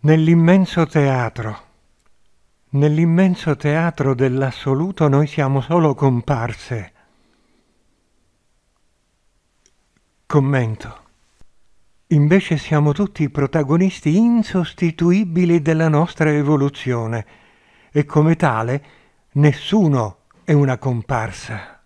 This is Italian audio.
Nell'immenso teatro, nell'immenso teatro dell'assoluto noi siamo solo comparse. Commento. Invece siamo tutti protagonisti insostituibili della nostra evoluzione e come tale nessuno è una comparsa.